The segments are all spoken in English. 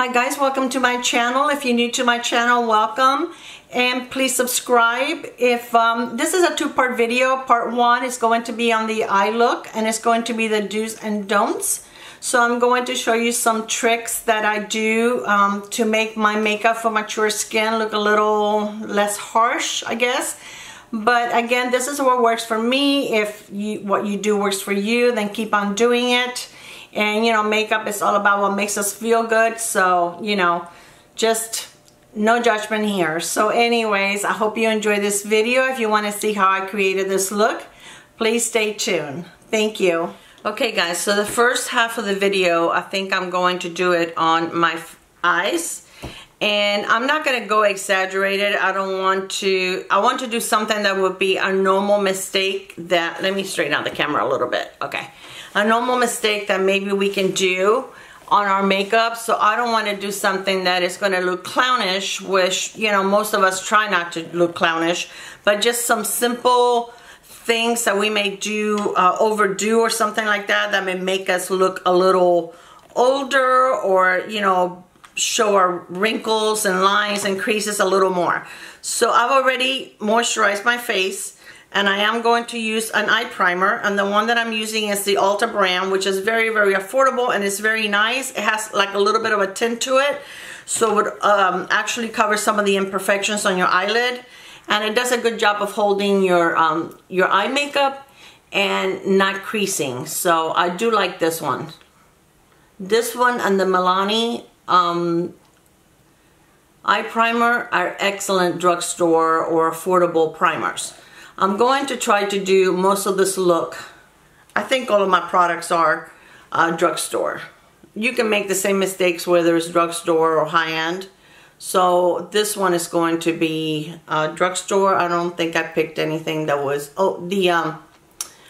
Hi guys, welcome to my channel. If you're new to my channel, welcome. And please subscribe. If um, This is a two-part video. Part one is going to be on the eye look and it's going to be the do's and don'ts. So I'm going to show you some tricks that I do um, to make my makeup for mature skin look a little less harsh, I guess. But again, this is what works for me. If you, what you do works for you, then keep on doing it. And you know, makeup is all about what makes us feel good. So, you know, just no judgment here. So anyways, I hope you enjoy this video. If you want to see how I created this look, please stay tuned. Thank you. Okay guys, so the first half of the video, I think I'm going to do it on my eyes and I'm not going to go exaggerated. I don't want to, I want to do something that would be a normal mistake that, let me straighten out the camera a little bit. Okay. A normal mistake that maybe we can do on our makeup. So I don't want to do something that is going to look clownish, which, you know, most of us try not to look clownish, but just some simple things that we may do uh, overdo or something like that that may make us look a little older or, you know, show our wrinkles and lines and creases a little more. So I've already moisturized my face and I am going to use an eye primer and the one that I'm using is the Ulta brand which is very very affordable and it's very nice. It has like a little bit of a tint to it so it would um, actually cover some of the imperfections on your eyelid and it does a good job of holding your um, your eye makeup and not creasing so I do like this one. This one and the Milani um, eye primer are excellent drugstore or affordable primers. I'm going to try to do most of this look. I think all of my products are uh, drugstore. You can make the same mistakes whether it's drugstore or high-end. So this one is going to be uh, drugstore. I don't think I picked anything that was, oh, the, um,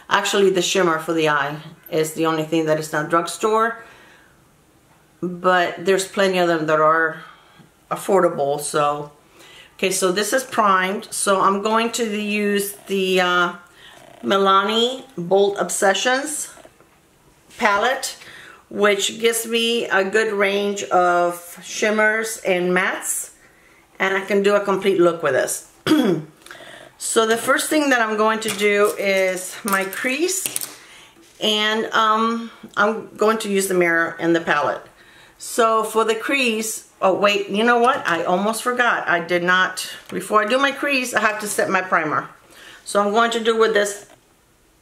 actually the shimmer for the eye is the only thing that is not drugstore but there's plenty of them that are affordable so okay so this is primed. So I'm going to use the uh, Milani Bold Obsessions palette which gives me a good range of shimmers and mattes and I can do a complete look with this. So the first thing that I'm going to do is my crease and um, I'm going to use the mirror and the palette. So for the crease, oh wait, you know what? I almost forgot. I did not, before I do my crease, I have to set my primer. So I'm going to do with this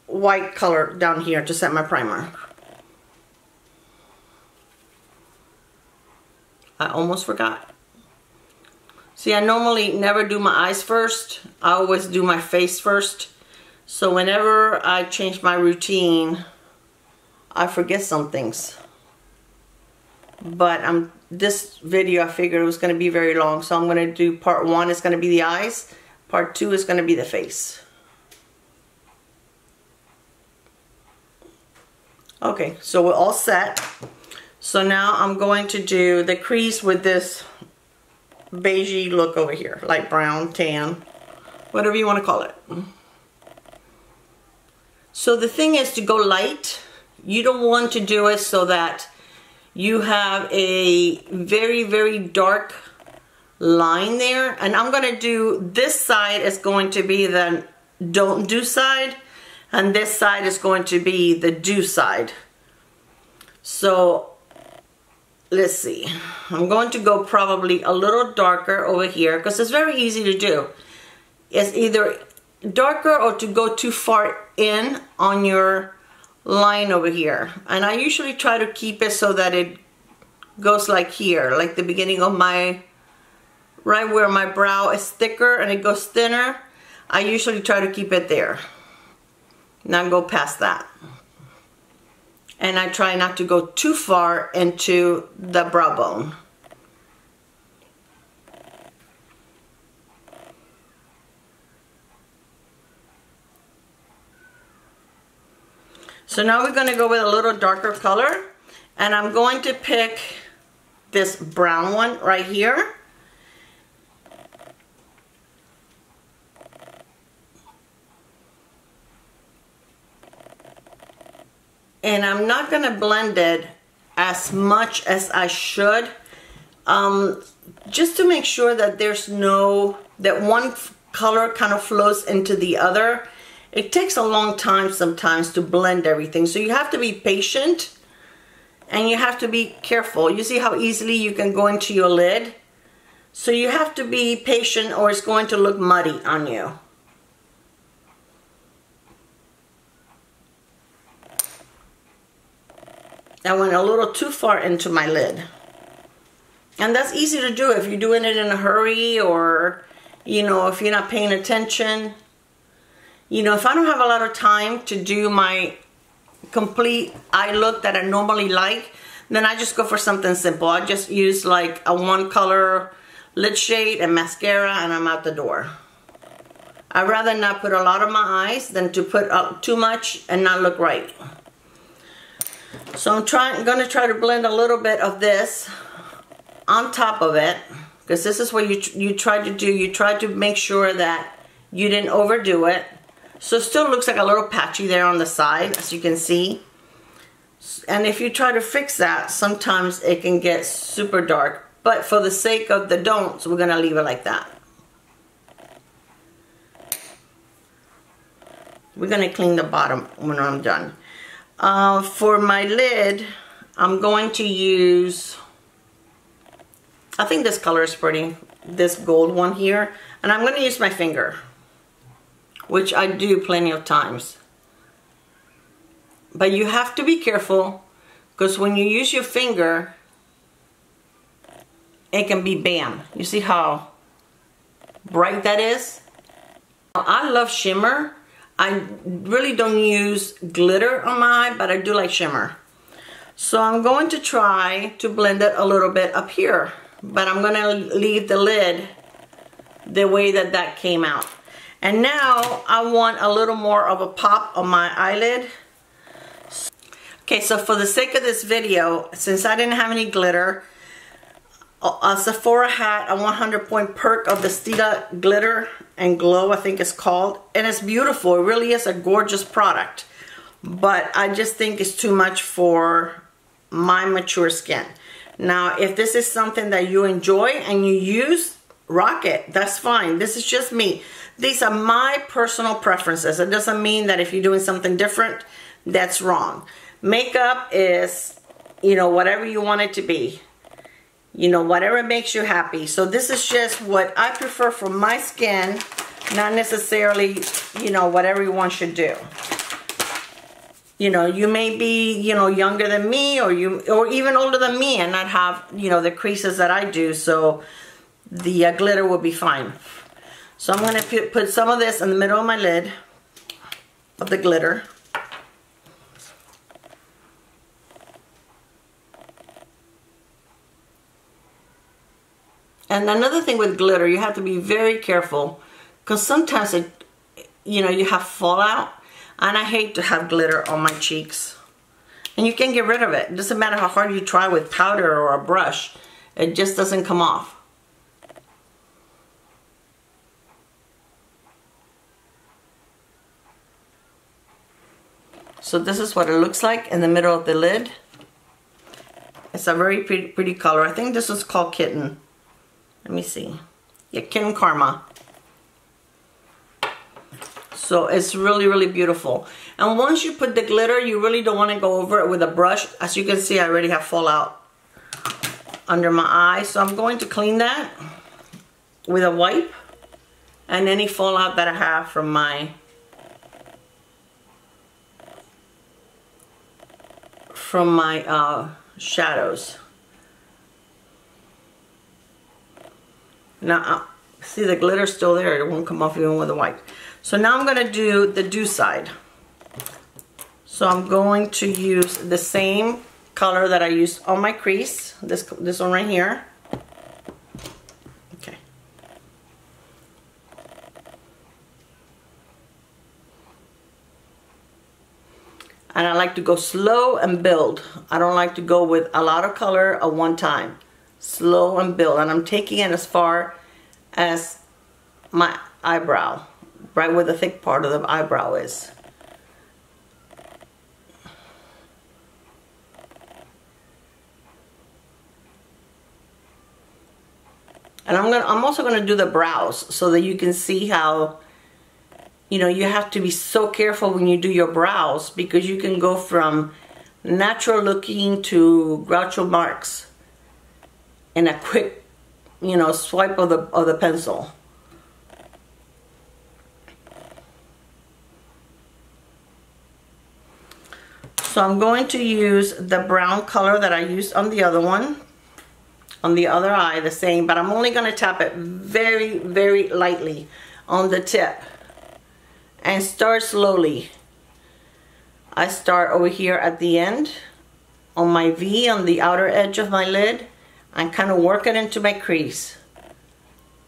white color down here to set my primer. I almost forgot. See, I normally never do my eyes first. I always do my face first. So whenever I change my routine, I forget some things but I'm this video I figured it was going to be very long so I'm going to do part one is going to be the eyes. Part two is going to be the face. Okay so we're all set. So now I'm going to do the crease with this beigey look over here light brown tan whatever you want to call it. So the thing is to go light you don't want to do it so that you have a very, very dark line there. And I'm going to do, this side is going to be the don't do side. And this side is going to be the do side. So let's see. I'm going to go probably a little darker over here because it's very easy to do. It's either darker or to go too far in on your line over here. And I usually try to keep it so that it goes like here, like the beginning of my, right where my brow is thicker and it goes thinner. I usually try to keep it there. Not go past that. And I try not to go too far into the brow bone. So now we're going to go with a little darker color. And I'm going to pick this brown one right here. And I'm not going to blend it as much as I should um, just to make sure that there's no, that one color kind of flows into the other. It takes a long time sometimes to blend everything. So you have to be patient and you have to be careful. You see how easily you can go into your lid? So you have to be patient or it's going to look muddy on you. I went a little too far into my lid. And that's easy to do if you're doing it in a hurry or, you know, if you're not paying attention. You know, if I don't have a lot of time to do my complete eye look that I normally like, then I just go for something simple. I just use like a one color lid shade and mascara and I'm out the door. I'd rather not put a lot on my eyes than to put up too much and not look right. So I'm trying, going to try to blend a little bit of this on top of it because this is what you, you try to do. You try to make sure that you didn't overdo it. So it still looks like a little patchy there on the side, as you can see. And if you try to fix that, sometimes it can get super dark. But for the sake of the don'ts, we're going to leave it like that. We're going to clean the bottom when I'm done. Uh, for my lid, I'm going to use, I think this color is pretty, this gold one here. And I'm going to use my finger, which I do plenty of times. But you have to be careful because when you use your finger, it can be bam. You see how bright that is? I love shimmer I really don't use glitter on my eye, but I do like shimmer. So I'm going to try to blend it a little bit up here, but I'm gonna leave the lid the way that that came out. And now I want a little more of a pop on my eyelid. Okay, so for the sake of this video, since I didn't have any glitter, a Sephora hat, a 100 point perk of the Stila glitter and glow I think it's called and it's beautiful. It really is a gorgeous product but I just think it's too much for my mature skin. Now if this is something that you enjoy and you use rock it. That's fine. This is just me these are my personal preferences it doesn't mean that if you're doing something different that's wrong makeup is you know whatever you want it to be you know, whatever makes you happy. So this is just what I prefer for my skin, not necessarily, you know, what everyone should do. You know, you may be, you know, younger than me or you, or even older than me and not have, you know, the creases that I do. So the uh, glitter will be fine. So I'm going to put some of this in the middle of my lid of the glitter. And another thing with glitter, you have to be very careful because sometimes it, you know, you have fallout and I hate to have glitter on my cheeks. And you can get rid of it. It doesn't matter how hard you try with powder or a brush. It just doesn't come off. So this is what it looks like in the middle of the lid. It's a very pretty, pretty color. I think this is called Kitten. Let me see. Yeah, Kitty Karma. So it's really, really beautiful. And once you put the glitter, you really don't want to go over it with a brush. As you can see, I already have fallout under my eye. So I'm going to clean that with a wipe and any fallout that I have from my from my uh, shadows. Now, uh, see the glitter still there. It won't come off even with a wipe. So now I'm going to do the do side. So I'm going to use the same color that I used on my crease. This, this one right here. Okay. And I like to go slow and build. I don't like to go with a lot of color at one time. Slow and build. And I'm taking it as far as my eyebrow right where the thick part of the eyebrow is. And I'm gonna I'm also gonna do the brows so that you can see how you know you have to be so careful when you do your brows because you can go from natural looking to Groucho Marx in a quick you know swipe of the of the pencil. So I'm going to use the brown color that I used on the other one, on the other eye, the same, but I'm only going to tap it very, very lightly on the tip and start slowly. I start over here at the end on my V on the outer edge of my lid and kind of work it into my crease.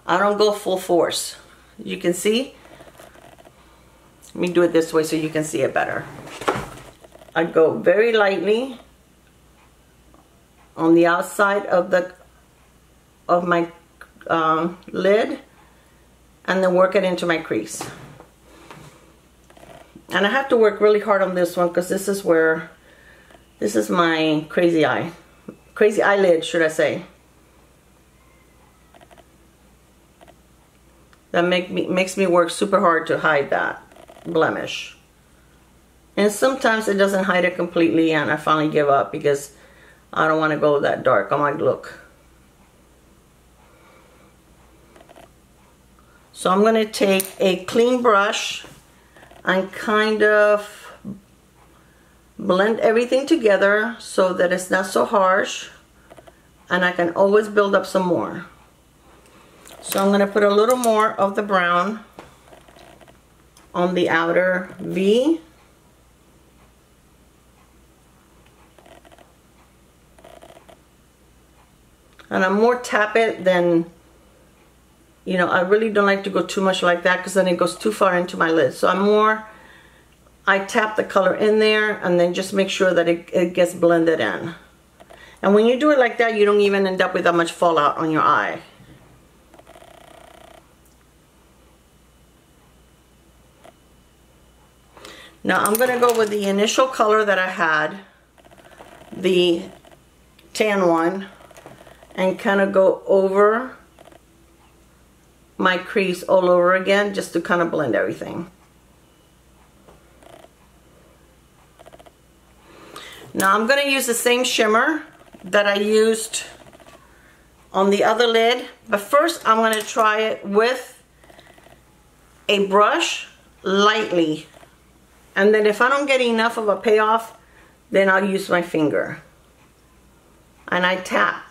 I don't go full force. You can see. Let me do it this way so you can see it better. I go very lightly on the outside of the of my um, lid and then work it into my crease. And I have to work really hard on this one because this is where, this is my crazy eye. Crazy eyelid, should I say. That make me, makes me work super hard to hide that blemish. And sometimes it doesn't hide it completely and I finally give up because I don't want to go that dark on my look. So I'm going to take a clean brush and kind of blend everything together so that it's not so harsh and I can always build up some more. So I'm going to put a little more of the brown on the outer V and I'm more tap it than you know I really don't like to go too much like that because then it goes too far into my lid. So I'm more I tap the color in there and then just make sure that it, it gets blended in. And when you do it like that you don't even end up with that much fallout on your eye. Now I'm gonna go with the initial color that I had the tan one and kind of go over my crease all over again just to kind of blend everything. Now I'm going to use the same shimmer that I used on the other lid, but first I'm going to try it with a brush lightly. And then if I don't get enough of a payoff, then I'll use my finger. And I tap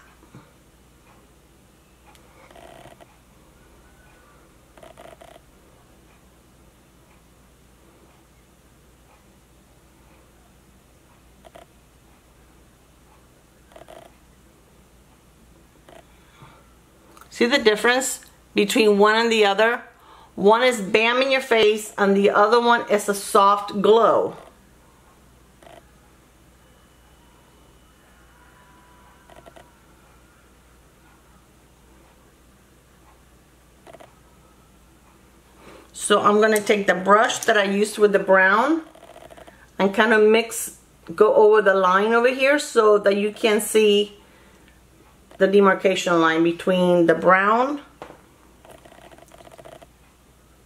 See the difference between one and the other? One is bam in your face and the other one is a soft glow. So I'm going to take the brush that I used with the brown and kind of mix, go over the line over here so that you can see the demarcation line between the brown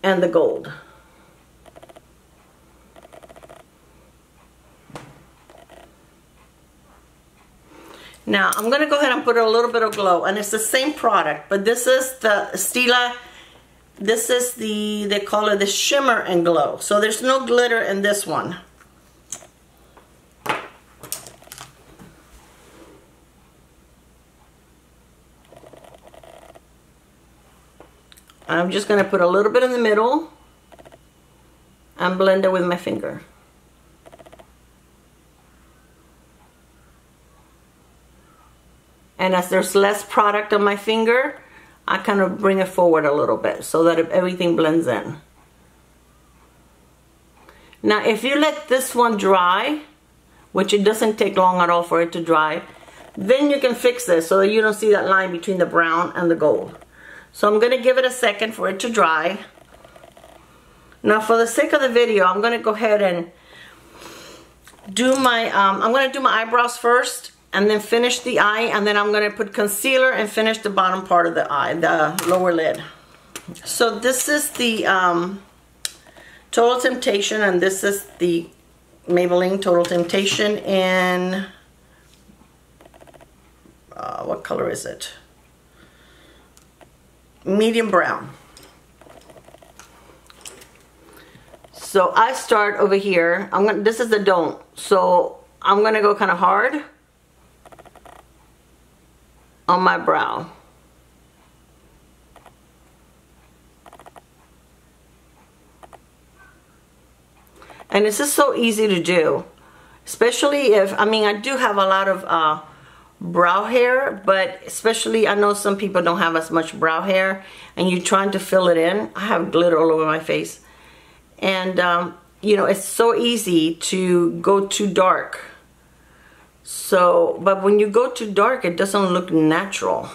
and the gold. Now I'm going to go ahead and put a little bit of glow and it's the same product but this is the Stila this is the they call it the shimmer and glow so there's no glitter in this one I'm just going to put a little bit in the middle and blend it with my finger. And as there's less product on my finger, I kind of bring it forward a little bit so that everything blends in. Now if you let this one dry, which it doesn't take long at all for it to dry, then you can fix this so that you don't see that line between the brown and the gold. So I'm going to give it a second for it to dry. Now for the sake of the video, I'm going to go ahead and do my, um, I'm going to do my eyebrows first and then finish the eye and then I'm going to put concealer and finish the bottom part of the eye, the lower lid. So this is the um, Total Temptation and this is the Maybelline Total Temptation in, uh, what color is it? Medium brown. So I start over here. I'm gonna. This is the don't. So I'm gonna go kind of hard on my brow. And this is so easy to do, especially if, I mean, I do have a lot of uh, brow hair, but especially I know some people don't have as much brow hair and you're trying to fill it in. I have glitter all over my face. And, um, you know, it's so easy to go too dark. So, but when you go too dark, it doesn't look natural.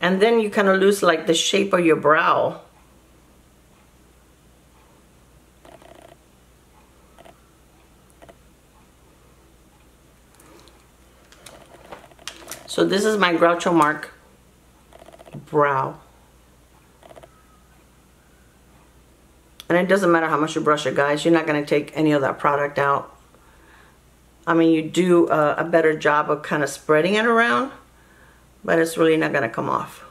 And then you kind of lose like the shape of your brow. So this is my Groucho Marx brow. And it doesn't matter how much you brush it, guys. You're not going to take any of that product out. I mean, you do a, a better job of kind of spreading it around but it's really not going to come off.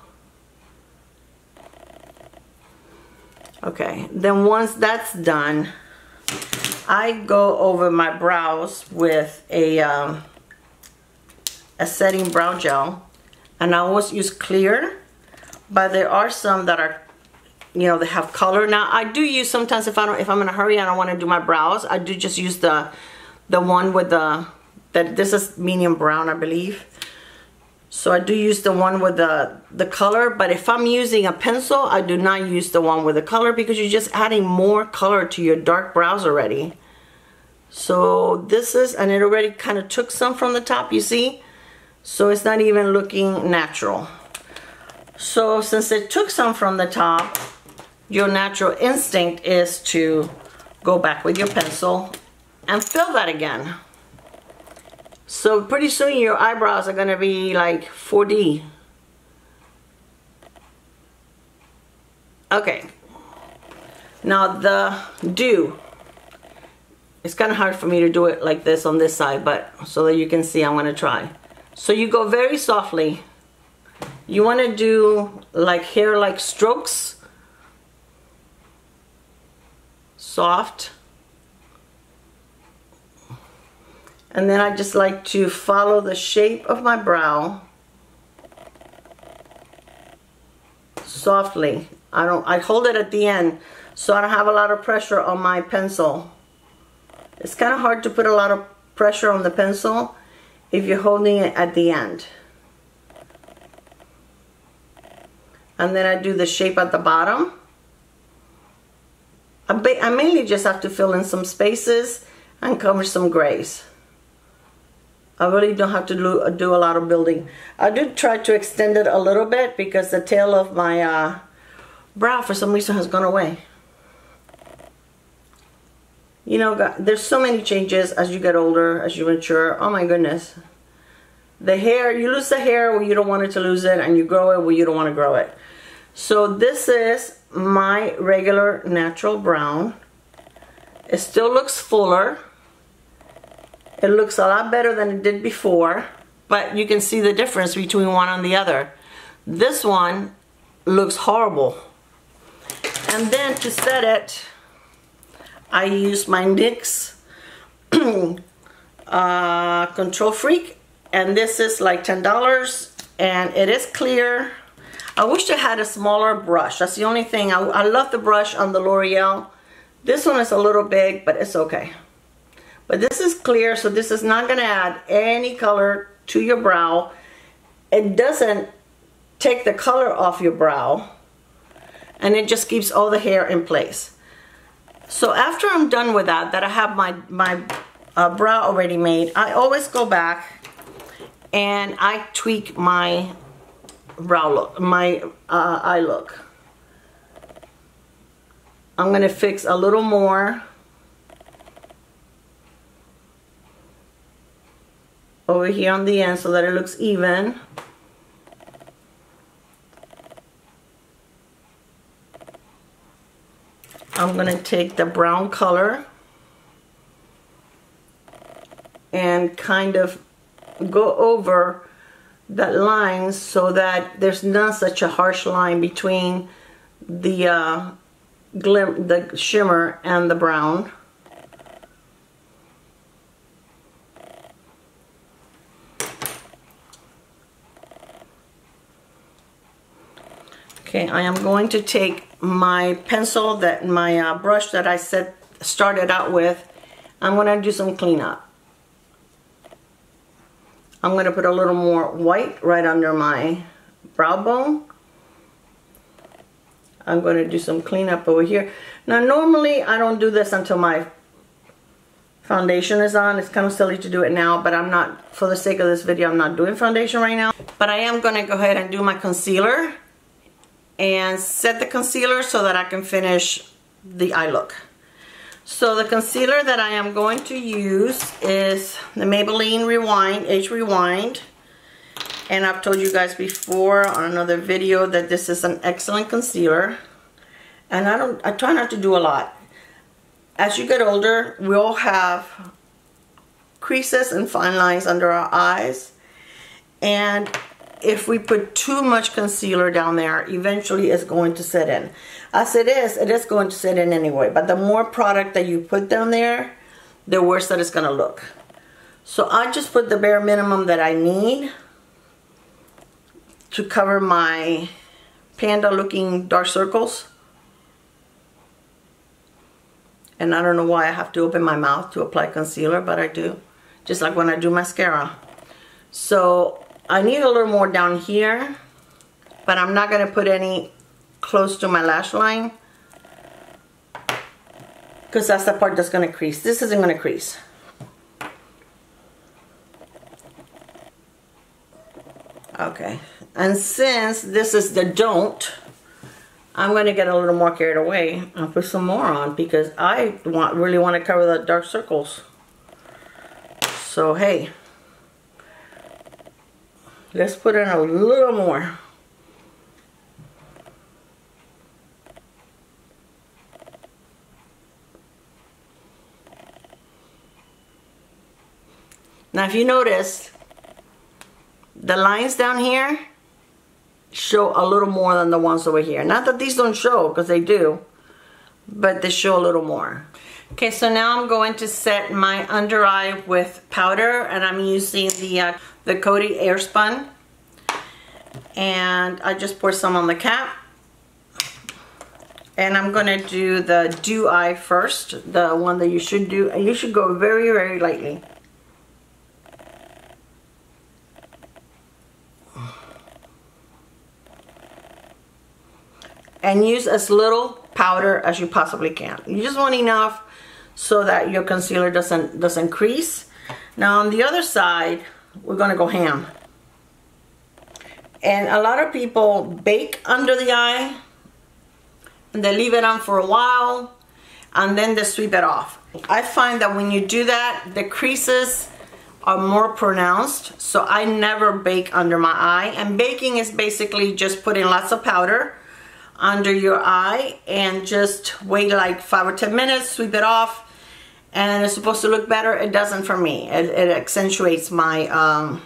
Okay, then once that's done, I go over my brows with a, um, a setting brow gel. And I always use clear, but there are some that are, you know, they have color. Now, I do use sometimes if, I don't, if I'm in a hurry I want to do my brows, I do just use the, the one with the, that this is medium brown, I believe. So I do use the one with the, the color, but if I'm using a pencil, I do not use the one with the color because you're just adding more color to your dark brows already. So this is, and it already kind of took some from the top, you see? So it's not even looking natural. So since it took some from the top, your natural instinct is to go back with your pencil and fill that again. So pretty soon your eyebrows are to be like 4D. Okay. Now the do. It's kind of hard for me to do it like this on this side, but so that you can see, I'm to try. So you go very softly. You want to do like hair like strokes. Soft. And then I just like to follow the shape of my brow softly. I don't I hold it at the end so I don't have a lot of pressure on my pencil. It's kind of hard to put a lot of pressure on the pencil if you're holding it at the end. And then I do the shape at the bottom. I, I mainly just have to fill in some spaces and cover some grays. I really don't have to do, do a lot of building. I did try to extend it a little bit because the tail of my uh, brow for some reason has gone away. You know, there's so many changes as you get older, as you mature. Oh my goodness. The hair, you lose the hair when you don't want it to lose it, and you grow it when you don't want to grow it. So this is my regular natural brown. It still looks fuller. It looks a lot better than it did before, but you can see the difference between one and the other. This one looks horrible. And then to set it, I use my NYX uh, Control Freak, and this is like $10, and it is clear. I wish I had a smaller brush. That's the only thing. I, I love the brush on the L'Oreal. This one is a little big, but it's okay. But this is clear, so this is not going to add any color to your brow. It doesn't take the color off your brow. And it just keeps all the hair in place. So after I'm done with that, that I have my, my uh, brow already made, I always go back and I tweak my brow look, my uh, eye look. I'm to fix a little more over here on the end so that it looks even. I'm going to take the brown color and kind of go over that line so that there's not such a harsh line between the uh, glim the shimmer and the brown. Okay, I am going to take my pencil that my uh, brush that I set started out with. I'm going to do some cleanup. I'm going to put a little more white right under my brow bone. I'm going to do some cleanup over here. Now normally I don't do this until my foundation is on. It's kind of silly to do it now, but I'm not, for the sake of this video, I'm not doing foundation right now. But I am going to go ahead and do my concealer and set the concealer so that I can finish the eye look. So the concealer that I am going to use is the Maybelline Rewind, Age Rewind. And I've told you guys before on another video that this is an excellent concealer. And I don't I try not to do a lot. As you get older, we all have creases and fine lines under our eyes. And if we put too much concealer down there, eventually it's going to set in. As it is, it is going to set in anyway. But the more product that you put down there, the worse that it's going to look. So I just put the bare minimum that I need to cover my panda looking dark circles. And I don't know why I have to open my mouth to apply concealer, but I do. Just like when I do mascara. So I need a little more down here, but I'm not going to put any close to my lash line because that's the part that's going to crease. This isn't going to crease. Okay, and since this is the don't, I'm going to get a little more carried away and put some more on because I want really want to cover the dark circles. So hey, Let's put in a little more. Now if you notice, the lines down here show a little more than the ones over here. Not that these don't show, because they do, but they show a little more. Okay, so now I'm going to set my under eye with powder, and I'm using the uh, the Coty Airspun. And I just pour some on the cap. And I'm going to do the do eye first, the one that you should do. And you should go very, very lightly. And use as little powder as you possibly can. You just want enough so that your concealer doesn't doesn't crease. Now on the other side, we're gonna go ham. And a lot of people bake under the eye and they leave it on for a while and then they sweep it off. I find that when you do that, the creases are more pronounced. So I never bake under my eye. And baking is basically just putting lots of powder under your eye and just wait like five or 10 minutes, sweep it off, and it's supposed to look better. It doesn't for me. It, it accentuates my, um,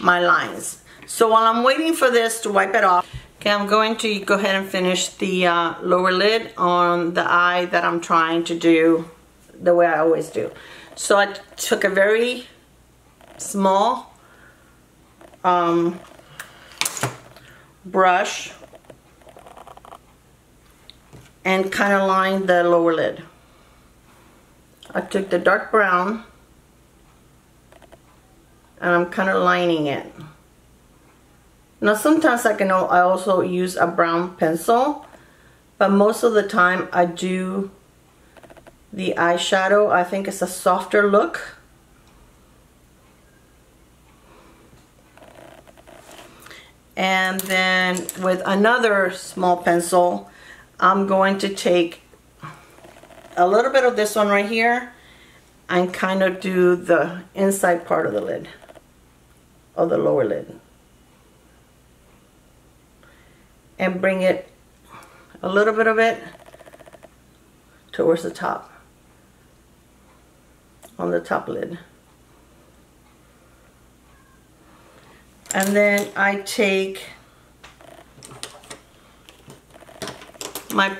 my lines. So while I'm waiting for this to wipe it off, okay, I'm going to go ahead and finish the uh, lower lid on the eye that I'm trying to do the way I always do. So I took a very small um, brush and kind of lined the lower lid. I took the dark brown and I'm kind of lining it. Now sometimes I can I also use a brown pencil but most of the time I do the eyeshadow. I think it's a softer look. And then with another small pencil I'm going to take a little bit of this one right here and kind of do the inside part of the lid, of the lower lid. And bring it, a little bit of it, towards the top, on the top lid. And then I take my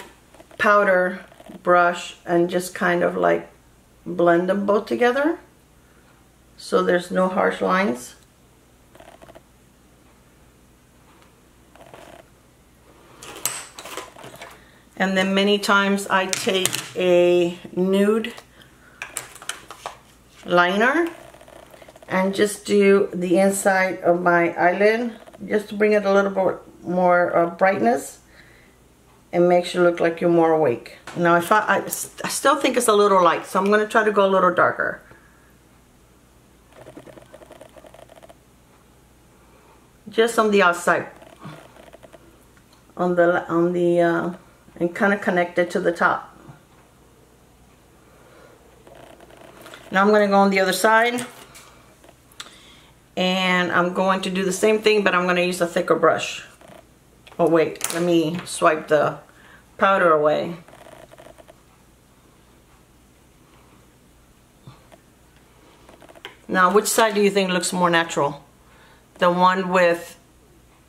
powder brush and just kind of like blend them both together so there's no harsh lines. And then many times I take a nude liner and just do the inside of my eyelid just to bring it a little bit more uh, brightness and makes you look like you're more awake. Now if I, I, I still think it's a little light, so I'm going to try to go a little darker. Just on the outside. On the, on the, uh, and kind of connect it to the top. Now I'm going to go on the other side. And I'm going to do the same thing, but I'm going to use a thicker brush. Oh wait, let me swipe the powder away. Now, which side do you think looks more natural? The one with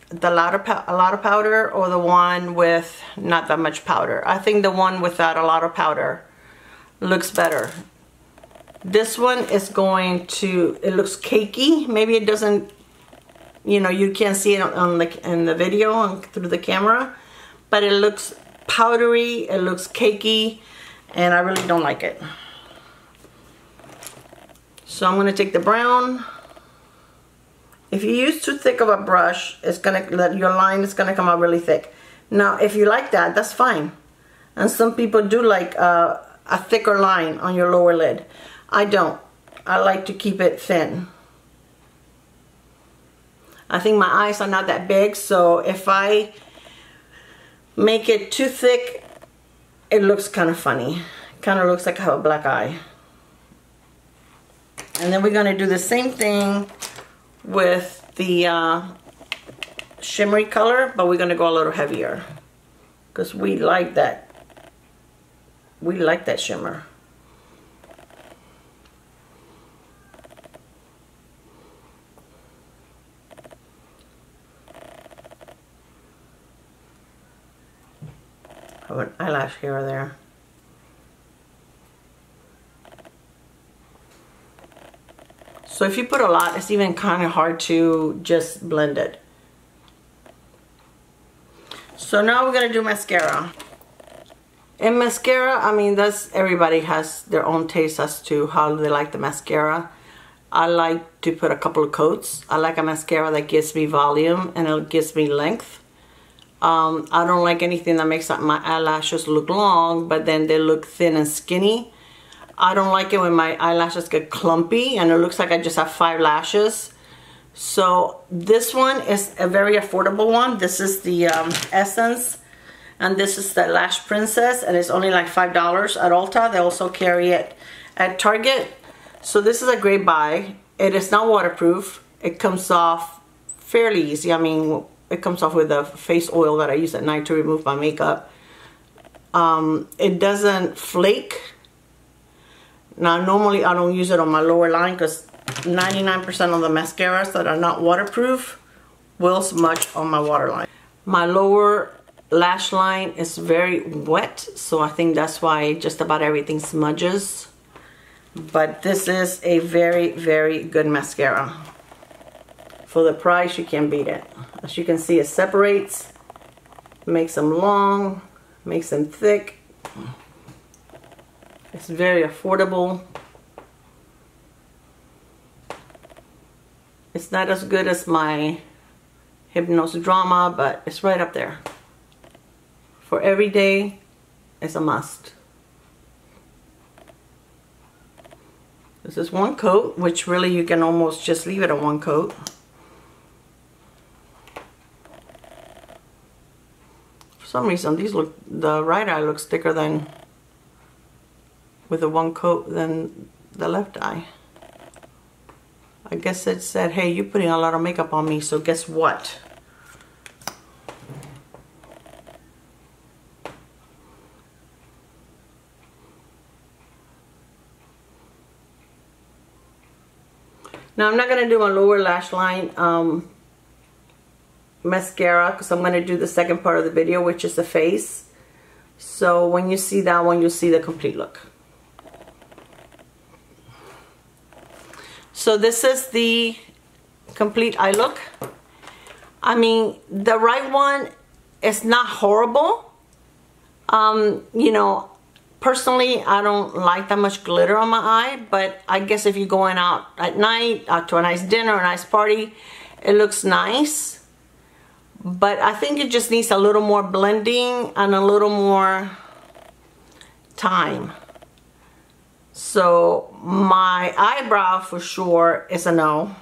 the lot of a lot of powder or the one with not that much powder? I think the one without a lot of powder looks better. This one is going to, it looks cakey. Maybe it doesn't you know, you can't see it on the, in the video through the camera, but it looks powdery, it looks cakey, and I really don't like it. So I'm gonna take the brown. If you use too thick of a brush, it's gonna, let your line is gonna come out really thick. Now, if you like that, that's fine. And some people do like uh, a thicker line on your lower lid. I don't. I like to keep it thin. I think my eyes are not that big, so if I make it too thick, it looks kind of funny. Kind of looks like I have a black eye. And then we're going to do the same thing with the uh, shimmery color, but we're going to go a little heavier. Because we like that. We like that shimmer. Have an eyelash here or there. So if you put a lot, it's even kind of hard to just blend it. So now we're going to do mascara. In mascara, I mean, that's everybody has their own taste as to how they like the mascara. I like to put a couple of coats. I like a mascara that gives me volume and it gives me length. Um, I don't like anything that makes my eyelashes look long, but then they look thin and skinny. I don't like it when my eyelashes get clumpy and it looks like I just have five lashes. So this one is a very affordable one. This is the um, Essence and this is the Lash Princess and it's only like $5 at Ulta. They also carry it at Target. So this is a great buy. It is not waterproof. It comes off fairly easy. I mean, it comes off with a face oil that I use at night to remove my makeup. Um, it doesn't flake. Now normally I don't use it on my lower line because 99% of the mascaras that are not waterproof will smudge on my waterline. My lower lash line is very wet so I think that's why just about everything smudges. But this is a very, very good mascara. For the price, you can't beat it. As you can see, it separates, makes them long, makes them thick. It's very affordable. It's not as good as my Hypnose Drama, but it's right up there. For every day, it's a must. This is one coat, which really you can almost just leave it on one coat. Some reason these look, the right eye looks thicker than, with the one coat than the left eye. I guess it said, hey, you're putting a lot of makeup on me, so guess what? Now I'm not going to do my lower lash line um, mascara because I'm going to do the second part of the video which is the face. So when you see that one you'll see the complete look. So this is the complete eye look. I mean the right one is not horrible. Um, you know Personally, I don't like that much glitter on my eye, but I guess if you're going out at night, out to a nice dinner, a nice party, it looks nice. But I think it just needs a little more blending and a little more time. So my eyebrow for sure is a no.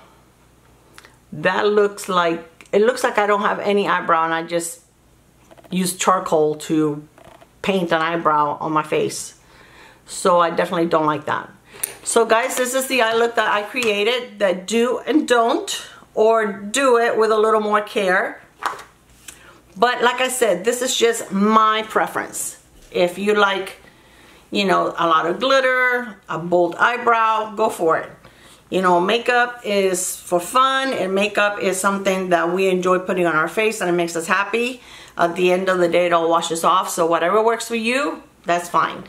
That looks like, it looks like I don't have any eyebrow and I just use charcoal to paint an eyebrow on my face. So I definitely don't like that. So guys, this is the eye look that I created that do and don't or do it with a little more care. But like I said, this is just my preference. If you like, you know, a lot of glitter, a bold eyebrow, go for it. You know, makeup is for fun and makeup is something that we enjoy putting on our face and it makes us happy. At the end of the day it all washes off so whatever works for you that's fine.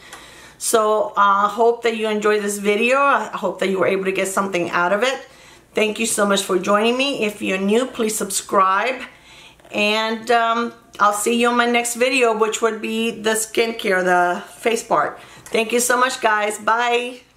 So I uh, hope that you enjoyed this video. I hope that you were able to get something out of it. Thank you so much for joining me. If you're new please subscribe and um, I'll see you on my next video which would be the skincare the face part. Thank you so much guys. Bye